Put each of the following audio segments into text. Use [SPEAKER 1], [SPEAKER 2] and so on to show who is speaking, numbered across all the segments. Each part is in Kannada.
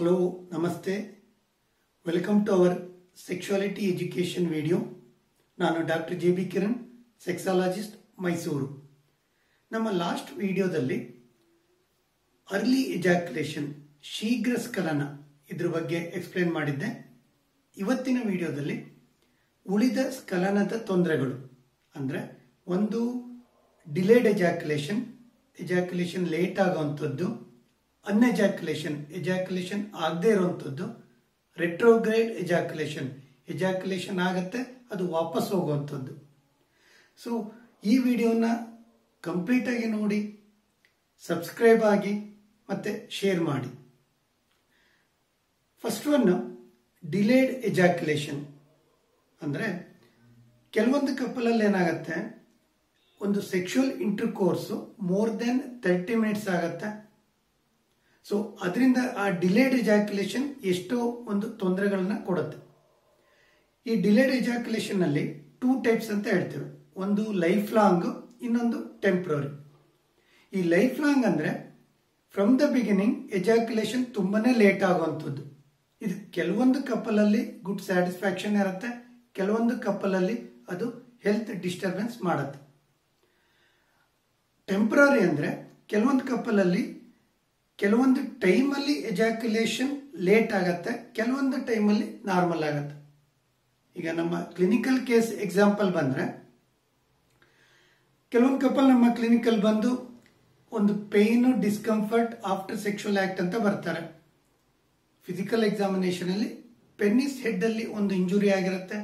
[SPEAKER 1] ಹಲೋ ನಮಸ್ತೆ welcome to our sexuality education video ನಾನು doctor J B Kiran sexologist Mysuru ನಮ್ಮ ಲಾಸ್ಟ್ ವಿಡಿಯೋದಲ್ಲಿ ಅರ್ಲಿ ಎಜಾಕ್ಯುಲೇಷನ್ ಶೀಘ್ರ ಸ್ಖಲನ ಇದ್ರ ಬಗ್ಗೆ ಎಕ್ಸ್ಪ್ಲೇನ್ ಮಾಡಿದ್ದೆ ಇವತ್ತಿನ ವಿಡಿಯೋದಲ್ಲಿ ಉಳಿದ ಸ್ಖಲನದ ತೊಂದರೆಗಳು ಅಂದರೆ ಒಂದು ಡಿಲೇಡ್ ಎಜಾಕ್ಯುಲೇಷನ್ ಎಜಾಕ್ಯುಲೇಷನ್ ಲೇಟ್ ಆಗುವಂಥದ್ದು ಅನ್ಎಜಾಕ್ಯುಲೇಷನ್ ಎಜಾಕ್ಯುಲೇಷನ್ ಆಗದೇ ಇರುವಂಥದ್ದು ರೆಟ್ರೋಗ್ರೇಡ್ ಎಜಾಕ್ಯುಲೇಷನ್ ಎಜಾಕ್ಯುಲೇಷನ್ ಆಗತ್ತೆ, ಅದು ವಾಪಸ್ ಹೋಗುವಂಥದ್ದು. ಸೊ ಈ ವಿಡಿಯೋನ ಕಂಪ್ಲೀಟಾಗಿ ನೋಡಿ ಸಬ್ಸ್ಕ್ರೈಬ್ ಆಗಿ, ಮತ್ತೆ ಶೇರ್ ಮಾಡಿ. ಫಸ್ಟ್ ಒನ್ ಡಿಲೇಡ್ ಎಜಾಕ್ಯುಲೇಷನ್ ಅಂದರೆ, ಕೆಲವೊಂದು ಕಪ್ಪಲಲ್ಲಿ ಏನಾಗುತ್ತೆ, ಒಂದು sexual intercourse more than thirty minutes ಆಗತ್ತೆ. ಸೊ ಅದರಿಂದ ಆ ಡಿಲೇಡ್ ಎಜಾಕ್ಯುಲೇಷನ್ ಎಷ್ಟೋ ಒಂದು ತೊಂದರೆಗಳನ್ನ ಕೊಡುತ್ತೆ. ಈ ಡಿಲೇಡ್ ಎಜಾಕ್ಯುಲೇಷನ್ ಅಲ್ಲಿ ಟೂ ಟೈಪ್ಸ್ ಅಂತ ಹೇಳ್ತೇವೆ. ಒಂದು ಲೈಫ್ ಲಾಂಗ್ ಇನ್ನೊಂದು ಟೆಂಪ್ರರಿ ಈ ಲೈಫ್ ಲಾಂಗ್ ಅಂದ್ರೆ ಫ್ರಮ್ ದ ಬಿಗಿನಿಂಗ್ ಎಜಾಕ್ಯುಲೇಷನ್ ತುಂಬಾನೇ ಲೇಟ್ ಆಗುವಂಥದ್ದು. ಇದು ಕೆಲವೊಂದು ಕಪ್ಪಲಲ್ಲಿ ಗುಡ್ ಸ್ಯಾಟಿಸ್ಫ್ಯಾಕ್ಷನ್ ಇರುತ್ತೆ, ಕೆಲವೊಂದು ಕಪ್ಪಲಲ್ಲಿ ಅದು ಹೆಲ್ತ್ ಡಿಸ್ಟರ್ಬೆನ್ಸ್ ಮಾಡುತ್ತೆ. ಟೆಂಪ್ರರಿ ಅಂದ್ರೆ ಕೆಲವೊಂದು ಕಪ್ಪಲಲ್ಲಿ ಕೆಲವೊಂದು ಟೈಮಲ್ಲಿ ಎಜಾಕ್ಯುಲೇಷನ್ ಲೇಟ್ ಆಗತ್ತೆ, ಕೆಲವೊಂದು ಟೈಮಲ್ಲಿ ನಾರ್ಮಲ್ ಆಗತ್ತೆ. ಈಗ ನಮ್ಮ ಕ್ಲಿನಿಕಲ್ ಕೇಸ್ ಎಕ್ಸಾಂಪಲ್ ಬಂದರೆ, ಕೆಲವೊಂದು ಕಪಲ್ ನಮ್ಮ ಕ್ಲಿನಿಕಲ್ ಬಂದು ಒಂದು pain discomfort after sexual act ಅಂತ ಬರ್ತಾರೆ. ಫಿಸಿಕಲ್ ಎಕ್ಸಾಮಿನೇಷನಲ್ಲಿ ಪೆನ್ನಿಸ್ ಹೆಡ್ ಅಲ್ಲಿ ಒಂದು ಇಂಜುರಿ ಆಗಿರುತ್ತೆ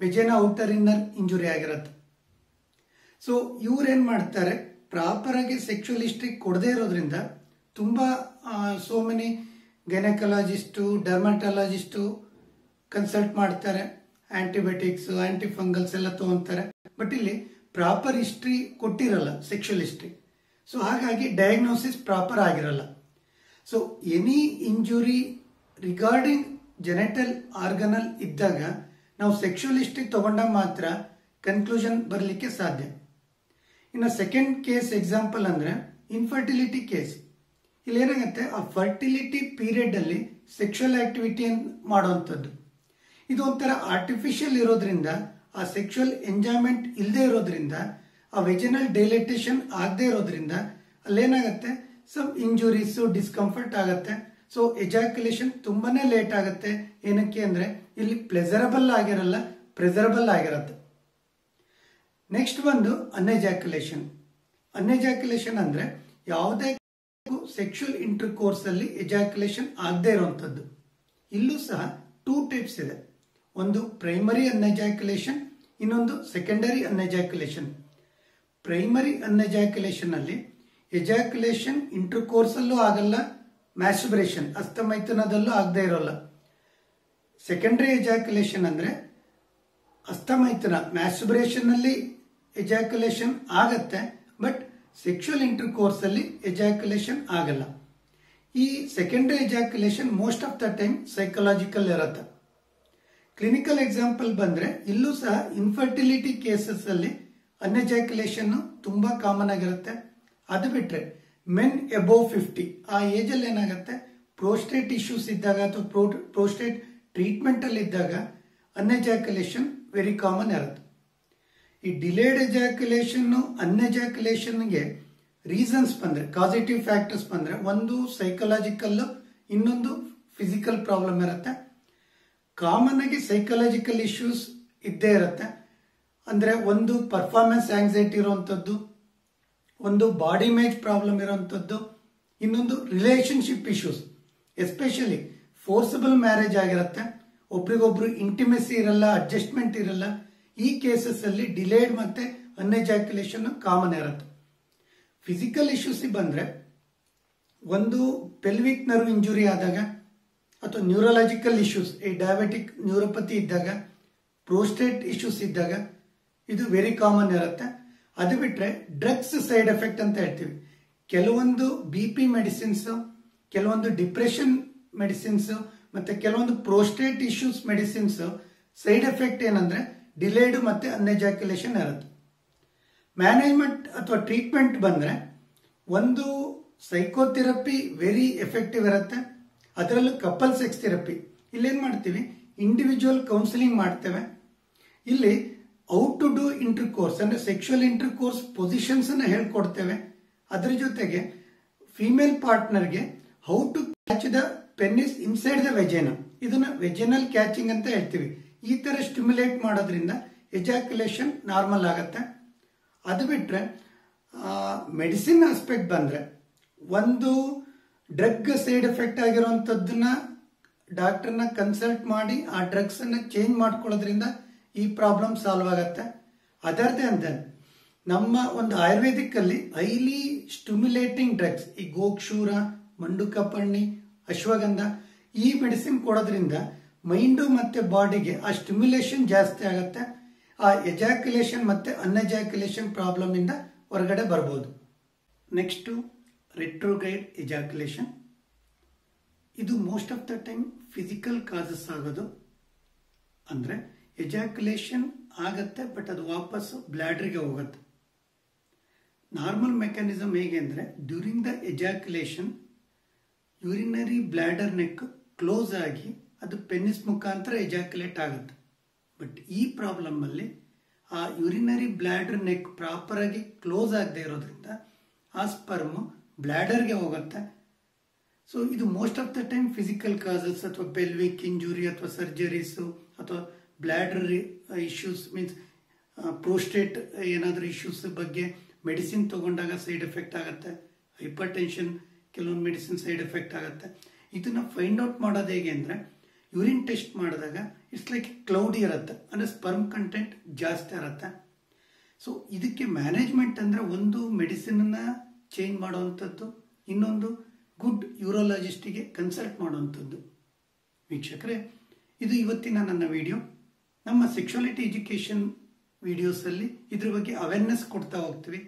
[SPEAKER 1] ವೆಜೆನಾ ಔಟರ್ ಇನ್ನರ್ ಇಂಜುರಿ ಆಗಿರುತ್ತೆ. ಸೊ ಇವ್ರೇನ್ ಮಾಡ್ತಾರೆ ಪ್ರಾಪರ್ ಆಗಿ ಸೆಕ್ಷುವಲ್ ಹಿಸ್ಟ್ರಿ ಕೊಡದೇ ಇರೋದ್ರಿಂದ ತುಂಬಾ so many gynaecologist dermatologist consult ಮಾಡ್ತಾರೆ. ಆಂಟಿಬಯೋಟಿಕ್ಸ್ ಆ್ಯಂಟಿಫಂಗಲ್ಸ್ ಎಲ್ಲ ತಗೊಂತಾರೆ. ಬಟ್ ಇಲ್ಲಿ ಪ್ರಾಪರ್ ಹಿಸ್ಟ್ರಿ ಕೊಟ್ಟಿರಲ್ಲ ಸೆಕ್ಷುವಲ್ ಹಿಸ್ಟ್ರಿ ಸೊ ಹಾಗಾಗಿ ಡಯಾಗ್ನೋಸಿಸ್ ಪ್ರಾಪರ್ ಆಗಿರಲ್ಲ. So any injury regarding genital organelle ಇದ್ದಾಗ ನಾವು ಸೆಕ್ಷುವಲ್ ಹಿಸ್ಟ್ರಿ ತಗೊಂಡಾಗ ಮಾತ್ರ ಕನ್ಕ್ಲೂಷನ್ ಬರಲಿಕ್ಕೆ ಸಾಧ್ಯ. ಇನ್ನು ಸೆಕೆಂಡ್ ಕೇಸ್ ಎಕ್ಸಾಂಪಲ್ ಅಂದ್ರೆ ಇನ್ಫರ್ಟಿಲಿಟಿ ಕೇಸ್ ಇಲ್ಲಿ ಏನಾಗುತ್ತೆ ಆ ಫರ್ಟಿಲಿಟಿ ಪೀರಿಯಡ್ ಅಲ್ಲಿ ಸೆಕ್ಷುವಲ್ ಆಕ್ಟಿವಿಟಿ ಮಾಡುವಂಥದ್ದು? ಇದು ಒಂಥರ ಆರ್ಟಿಫಿಷಿಯಲ್ ಇರೋದ್ರಿಂದ, ಆ ಸೆಕ್ಷುವಲ್ ಎಂಜಾಯ್ಮೆಂಟ್ ಇಲ್ಲದೆ ಇರೋದ್ರಿಂದ, ಆ ವೆಜಿನಲ್ ಡೈಲೇಟೇಷನ್ ಆಗದೆ ಇರೋದ್ರಿಂದ ಅಲ್ಲೇನಾಗುತ್ತೆ? ಸಮ್ ಇಂಜುರೀಸ್ ಡಿಸ್ಕಂಫರ್ಟ್ ಆಗುತ್ತೆ. ಸೊ ಎಜಾಕ್ಯುಲೇಷನ್ ತುಂಬಾನೇ ಲೇಟ್ ಆಗುತ್ತೆ. ಏನಕ್ಕೆ ಅಂದ್ರೆ, ಇಲ್ಲಿ ಪ್ಲೆಸರಬಲ್ ಆಗಿರಲ್ಲ ಪ್ರೆಸರಬಲ್ ಆಗಿರುತ್ತೆ. ನೆಕ್ಸ್ಟ್ ಬಂದು ಅನ್ಎಜಾಕ್ಯುಲೇಷನ್ ಅನ್ಎಜಾಕ್ಯುಲೇಷನ್ ಅಂದ್ರೆ ಯಾವುದೇ ಸೆಕ್ಷುವಲ್ ಇಂಟರ್ ಕೋರ್ಸ್ ಅಲ್ಲಿ ಎಜಾಕ್ಯುಲೇಷನ್ ಆಗದೆ ಇರುವಂತದ್ದು ಇಲ್ಲೂ ಸಹ ಟೂ ಟೈಪ್ಸ್ ಇದೆ. ಒಂದು ಪ್ರೈಮರಿ ಅನ್ಎಜಾಕ್ಯುಲೇಷನ್ ಇನ್ನೊಂದು ಸೆಕೆಂಡರಿ ಅನ್ಎಜಾಕ್ಯುಲೇಷನ್ ಪ್ರೈಮರಿ ಅನ್ಎಜಾಕ್ಯುಲೇಷನ್ ಅಲ್ಲಿ ಎಜಾಕ್ಯುಲೇಷನ್ ಇಂಟರ್ ಕೋರ್ಸ್ ಅಲ್ಲೂ ಆಗಲ್ಲ ಮ್ಯಾಸ್ಟುಬ್ರೇಷನ್ ಅಸ್ತಮೈಥುನದಲ್ಲೂ ಆಗದೆ ಇರೋಲ್ಲ. ಸೆಕೆಂಡರಿ ಎಜಾಕ್ಯುಲೇಷನ್ ಅಂದ್ರೆ ಅಸ್ತಮೈಥುನ ಮ್ಯಾಸ್ಟುಬ್ರೇಷನ್ ಅಲ್ಲಿ ಎಜಾಕ್ಯುಲೇಷನ್ ಆಗತ್ತೆ ಬಟ್ ಸೆಕ್ಷುವಲ್ ಇಂಟರ್ ಕೋರ್ಸ್ ಅಲ್ಲಿ ಎಜಾಕ್ಯುಲೇಷನ್ ಆಗಲ್ಲ. ಈ secondary ejaculation most of the time psychological ಇರತ್ತೆ. ಕ್ಲಿನಿಕಲ್ ಎಕ್ಸಾಂಪಲ್ ಬಂದ್ರೆ ಇಲ್ಲೂ ಸಹ ಇನ್ಫರ್ಟಿಲಿಟಿ ಕೇಸಸ್ ಅಲ್ಲಿ ಅನ್ಎಜಾಕ್ಯುಲೇಷನ್ ತುಂಬಾ ಕಾಮನ್ ಆಗಿರುತ್ತೆ. ಅದು ಬಿಟ್ರೆ ಮೆನ್ ಎಬೋವ್ ಫಿಫ್ಟಿ ಆ ಏಜ್ ಅಲ್ಲಿ ಏನಾಗುತ್ತೆ? ಪ್ರೋಸ್ಟೇಟ್ ಇಶ್ಯೂಸ್ ಇದ್ದಾಗ ಅಥವಾ ಪ್ರೋಸ್ಟೇಟ್ ಟ್ರೀಟ್ಮೆಂಟ್ ಅಲ್ಲಿ ಇದ್ದಾಗ ಅನ್ಎಜಾಕ್ಯುಲೇಷನ್ ವೆರಿ ಕಾಮನ್ ಇರುತ್ತೆ. ಈ ಡಿಲೇಡ್ ಎಜಾಕ್ಯುಲೇಷನ್ ಅನ್ಎಜಾಕ್ಯುಲೇಷನ್ಗೆ ರೀಸನ್ಸ್ ಬಂದ್ರೆ ಕಾಸಿಟಿವ್ ಫ್ಯಾಕ್ಟರ್ಸ್ ಬಂದ್ರೆ, ಒಂದು ಸೈಕಲಾಜಿಕಲ್ ಇನ್ನೊಂದು ಫಿಸಿಕಲ್ ಪ್ರಾಬ್ಲಮ್ ಇರುತ್ತೆ. ಕಾಮನ್ ಆಗಿ ಸೈಕಲಾಜಿಕಲ್ ಇಶ್ಯೂಸ್ ಇದ್ದೇ ಇರುತ್ತೆ. ಅಂದ್ರೆ ಒಂದು ಪರ್ಫಾರ್ಮೆನ್ಸ್ ಆಂಗ್ಸೈಟಿ ಇರುವಂತದ್ದು ಒಂದು ಬಾಡಿ ಇಮೇಜ್ ಪ್ರಾಬ್ಲಮ್ ಇರುವಂತದ್ದು ಇನ್ನೊಂದು relationship issues especially forcible marriage ಆಗಿರುತ್ತೆ. ಒಬ್ರಿಗೊಬ್ರು ಇಂಟಿಮೆಸಿ ಇರಲ್ಲ ಅಡ್ಜಸ್ಟ್ಮೆಂಟ್ ಇರಲ್ಲ ಈ ಕೇಸಸ್ ಅಲ್ಲಿ ಡಿಲೇಡ್ ಮತ್ತೆ ಅನ್ಎಜಾಕ್ಯುಲೇಷನ್ ಕಾಮನ್ ಇರುತ್ತೆ. ಫಿಸಿಕಲ್ ಇಶ್ಯೂಸ್ ಬಂದ್ರೆ, ಒಂದು ಪೆಲ್ವಿಕ್ ನರ್ವ್ ಇಂಜುರಿ ಆದಾಗ ಅಥವಾ ನ್ಯೂರಲಾಜಿಕಲ್ ಇಶ್ಯೂಸ್ ಈ ಡಯಾಬಿಟಿಕ್ ನ್ಯೂರೋಪತಿ ಇದ್ದಾಗ ಪ್ರೋಸ್ಟೇಟ್ ಇಶ್ಯೂಸ್ ಇದ್ದಾಗ ಇದು ವೆರಿ ಕಾಮನ್ ಇರುತ್ತೆ. ಅದು ಬಿಟ್ರೆ ಡ್ರಗ್ಸ್ ಸೈಡ್ ಎಫೆಕ್ಟ್ ಅಂತ ಹೇಳ್ತೀವಿ. ಕೆಲವೊಂದು ಬಿ ಪಿ ಮೆಡಿಸಿನ್ಸ್ ಕೆಲವೊಂದು ಡಿಪ್ರೆಷನ್ ಮೆಡಿಸಿನ್ಸ್ ಮತ್ತೆ ಕೆಲವೊಂದು prostate issues medicines side effect ಏನಂದ್ರೆ ಡಿಲೇಡ್ ಮತ್ತು ಅನ್ಎಜಾಕ್ಯುಲೇಷನ್ ಇರುತ್ತೆ. ಮ್ಯಾನೇಜ್ಮೆಂಟ್ ಅಥವಾ ಟ್ರೀಟ್ಮೆಂಟ್ ಬಂದರೆ ಒಂದು ಸೈಕೋಥೆರಪಿ ವೆರಿ ಎಫೆಕ್ಟಿವ್ ಇರುತ್ತೆ. ಅದರಲ್ಲೂ ಕಪಲ್ ಸೆಕ್ಸ್ ಥೆರಪಿ. ಇಲ್ಲೇನು ಮಾಡ್ತೀವಿ? ಇಂಡಿವಿಜುವಲ್ ಕೌನ್ಸಿಲಿಂಗ್ ಮಾಡ್ತೇವೆ. ಇಲ್ಲಿ out to do inter course ಅಂದರೆ ಸೆಕ್ಷುವಲ್ ಇಂಟರ್ ಕೋರ್ಸ್ ಪೊಸಿಷನ್ಸನ್ನು ಹೇಳ್ಕೊಡ್ತೇವೆ. ಅದರ ಜೊತೆಗೆ female ಪಾರ್ಟ್ನರ್ಗೆ how to catch the penis inside the vagina ಇದನ್ನು ವೆಜೆನಲ್ ಕ್ಯಾಚಿಂಗ್ ಅಂತ ಹೇಳ್ತೀವಿ. ಈ ಥರ ಸ್ಟಿಮ್ಯುಲೇಟ್ ಮಾಡೋದ್ರಿಂದ ಎಜಾಕ್ಯುಲೇಷನ್ ನಾರ್ಮಲ್ ಆಗುತ್ತೆ. ಅದು ಬಿಟ್ಟರೆ ಮೆಡಿಸಿನ್ ಆಸ್ಪೆಕ್ಟ್ ಬಂದರೆ ಒಂದು ಡ್ರಗ್ ಸೈಡ್ ಎಫೆಕ್ಟ್ ಆಗಿರುವಂಥದ್ದನ್ನ ಡಾಕ್ಟರ್ನ ಕನ್ಸಲ್ಟ್ ಮಾಡಿ ಆ ಡ್ರಗ್ಸ್ ಅನ್ನ ಚೇಂಜ್ ಮಾಡ್ಕೊಳ್ಳೋದ್ರಿಂದ ಈ ಪ್ರಾಬ್ಲಮ್ ಸಾಲ್ವ್ ಆಗತ್ತೆ. ಅದರದೇ ದೆನ್ ನಮ್ಮ ಒಂದು ಆಯುರ್ವೇದಿಕ್ ಅಲ್ಲಿ ಹೈಲಿ ಸ್ಟಿಮ್ಯುಲೇಟಿಂಗ್ ಡ್ರಗ್ಸ್ ಈ ಗೋಕ್ಷೂರ, ಮಂಡುಕಪಣ್ಣಿ, ಅಶ್ವಗಂಧ ಈ ಮೆಡಿಸಿನ್ ಕೊಡೋದ್ರಿಂದ ಮೈಂಡು ಮತ್ತು ಬಾಡಿಗೆ ಆ ಸ್ಟಿಮ್ಯುಲೇಷನ್ ಜಾಸ್ತಿ ಆಗುತ್ತೆ. ಆ ಎಜಾಕ್ಯುಲೇಷನ್ ಮತ್ತು ಅನ್ಎಜಾಕ್ಯುಲೇಷನ್ ಪ್ರಾಬ್ಲಮಿಂದ ಹೊರಗಡೆ ಬರ್ಬೋದು. ನೆಕ್ಸ್ಟು ರೆಟ್ರೋಗೈಡ್ ಎಜಾಕ್ಯುಲೇಷನ್ ಇದು most of the time physical causes ಆಗೋದು. ಅಂದರೆ ಎಜಾಕ್ಯುಲೇಷನ್ ಆಗುತ್ತೆ ಬಟ್ ಅದು ವಾಪಸ್ಸು ಬ್ಲ್ಯಾಡ್ರಿಗೆ ಹೋಗುತ್ತೆ. ನಾರ್ಮಲ್ ಮೆಕ್ಯಾನಿಸಮ್ ಹೇಗೆ ಅಂದರೆ during the ejaculation urinary bladder neck close ಆಗಿ ಅದು ಪೆನ್ನಿಸ್ ಮುಖಾಂತರ ಎಜಾಕ್ಯುಲೇಟ್ ಆಗುತ್ತೆ. ಬಟ್ ಈ ಪ್ರಾಬ್ಲಮ್ಮಲ್ಲಿ ಆ ಯುರಿನರಿ ಬ್ಲ್ಯಾಡರ್ ನೆಕ್ ಪ್ರಾಪರಾಗಿ ಕ್ಲೋಸ್ ಆಗದೆ ಇರೋದ್ರಿಂದ ಆ ಸ್ಪರ್ಮ್ ಬ್ಲ್ಯಾಡರ್ಗೆ ಹೋಗುತ್ತೆ. ಸೊ ಇದು most of the time physical causes ಅಥವಾ ಬೆಲ್ವಿಕ್ ಇಂಜುರಿ ಅಥವಾ ಸರ್ಜರೀಸು ಅಥವಾ ಬ್ಲ್ಯಾಡರ್ ಇಶ್ಯೂಸ್ ಮೀನ್ಸ್ ಪ್ರೋಸ್ಟೇಟ್ ಏನಾದರೂ ಇಶ್ಯೂಸ್ ಬಗ್ಗೆ ಮೆಡಿಸಿನ್ ತಗೊಂಡಾಗ ಸೈಡ್ ಎಫೆಕ್ಟ್ ಆಗುತ್ತೆ. ಹೈಪರ್ ಟೆನ್ಷನ್ ಕೆಲವೊಂದು ಮೆಡಿಸಿನ್ ಸೈಡ್ ಎಫೆಕ್ಟ್ ಆಗುತ್ತೆ. ಇದನ್ನು ಫೈಂಡ್ ಔಟ್ ಮಾಡೋದು ಹೇಗೆ ಅಂದ್ರೆ ಯೂರಿನ್ ಟೆಸ್ಟ್ ಮಾಡಿದಾಗ ಇಟ್ಸ್ ಲೈಕ್ ಕ್ಲೌಡಿ ಇರುತ್ತೆ, ಅಂದರೆ ಸ್ಪರ್ಮ್ ಕಂಟೆಂಟ್ ಜಾಸ್ತಿ ಇರುತ್ತೆ. ಸೊ ಇದಕ್ಕೆ ಮ್ಯಾನೇಜ್ಮೆಂಟ್ ಅಂದರೆ ಒಂದು ಮೆಡಿಸಿನ್ ಚೇಂಜ್ ಮಾಡುವಂಥದ್ದು, ಇನ್ನೊಂದು ಗುಡ್ ಯೂರೋಲಜಿಸ್ಟಿಗೆ ಕನ್ಸಲ್ಟ್ ಮಾಡುವಂಥದ್ದು. ವೀಕ್ಷಕರೇ, ಇದು ಇವತ್ತಿನ ನನ್ನ ವಿಡಿಯೋ ನಮ್ಮ ಸೆಕ್ಷುಯಾಲಿಟಿ ಎಜುಕೇಷನ್ ವಿಡಿಯೋಸಲ್ಲಿ ಇದ್ರ ಬಗ್ಗೆ ಅವೇರ್ನೆಸ್ ಕೊಡ್ತಾ ಹೋಗ್ತೀವಿ.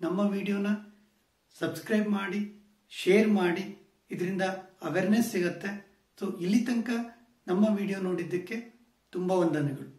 [SPEAKER 1] ನಮ್ಮ ವಿಡಿಯೋನ ಸಬ್ಸ್ಕ್ರೈಬ್ ಮಾಡಿ ಶೇರ್ ಮಾಡಿ, ಇದರಿಂದ ಅವೇರ್ನೆಸ್ ಸಿಗುತ್ತೆ. ಸೊ ಇಲ್ಲಿ ತನಕ ನಮ್ಮ ವಿಡಿಯೋ ನೋಡಿದ್ದಕ್ಕೆ ತುಂಬ ವಂದನೆಗಳು.